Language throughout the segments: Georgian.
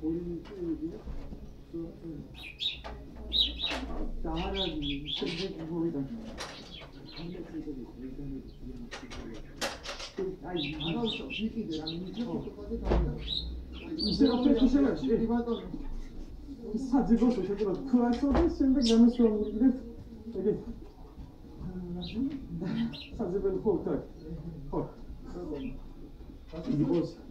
ხელი ფოთი ეხმარება ხელი ფოთი ფოთი და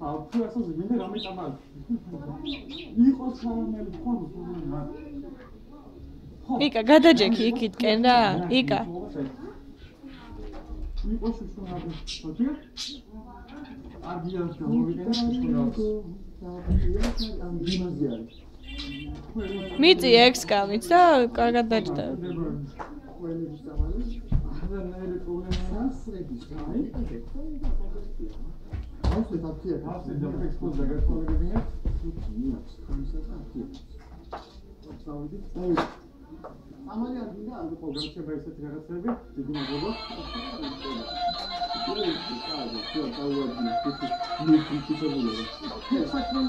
ფუასოს მინდა რამე წამალ იყო სამელი ხომ იკა გადაჯექი იქითკენ რა იკა იყო შუშუნაბი ხოთია აგიას გამოვიდე შუშუნაბს და გიმნაზია მიწი ექს გამიც და კარგად დაჭდა. ასე დაქია, ასე დაექსპოზ დაგასწავლებია. ამალი არ გინდა ამ პროგრამში ესეთი რაღაცები, დიდი მოგობა. ეს ის კაცი, თუ დავუადგინე, ეს ის მიწისებია. საქმე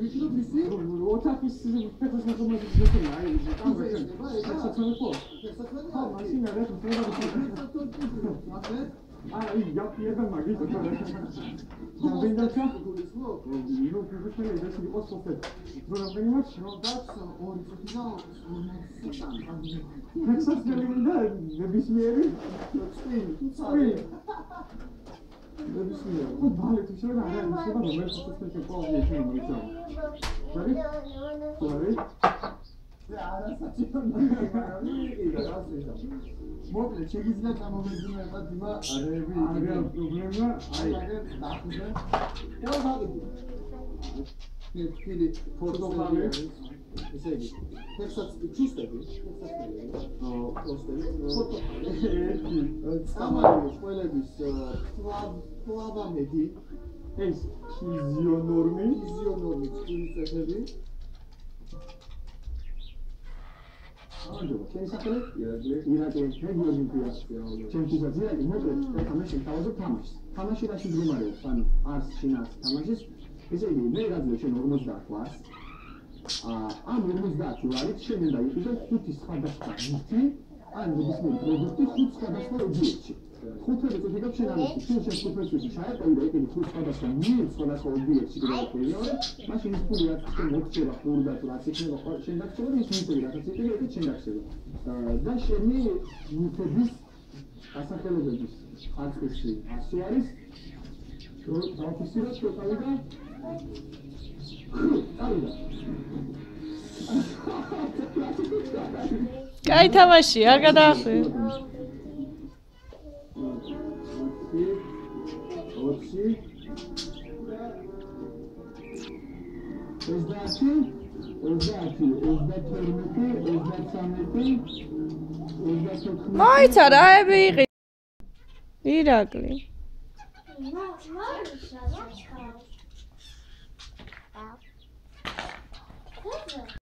ვიქნებ ისი А, я, я ну, там, а, видите, да, да, да. Надо иначе. Ну, как бы, я даже не послал это. Нужно понимать, что дальше он потерял Как со стороны, да, объясняли. Спин, ну, Объясняли. Ну, да, это все равно, да, все равно. Мы это, кстати, полный еще не улетел. Смотри, смотри. Ya ara saçıyorum. Mobil çekizle tam olacağım ya dima araya bir araya problem var. Hayır. Ne oldu? Pili portokalı. Mesela Texas 200 tabii. Texas tabii. Ama böyle bir e, bu adam ne değil. Neyse. Fizyonormi. Fizyonormi. Fizyonormi. შენ საქმე ირაკლი რეგიონი ფიასკო ჩემთვის ზიანი მოკლედ თამაში თავაზე თამაშს თამაში რაში მდგომარეობს? ანუ არს შინას თამაშის ესე იგი მე გაძლევ შენ 50 კვას ამ 50 ლარით შენ უნდა იყიდე ხუთი სხვადასხვა ნივთი ან ნებისმიერი პროდუქტი ხუთ სხვადასხვა ობიექტში ხუთი წუთიდან თუ შენ სუპერსვისი ჩაეყოლე ეგრე ხუთ სხვადასხვა ნივთი სხვადასხვა ობიექტში გადაყოლე მაშინ ის ფული რაც შენ მოგწევა ხურდა თუ რაც იქნება შენ დაგწევა ის ნივთი რაც იქნება ეგ შენ დაგწევა და შენი ნივთების ასახელებების ხარჯი ასე არის რომ დაფიქსიროთ შეტავება კაი თამაში, არ გადაახვი. მაიცა რა ები იყი? ირაკლი. შავა ჩქარა.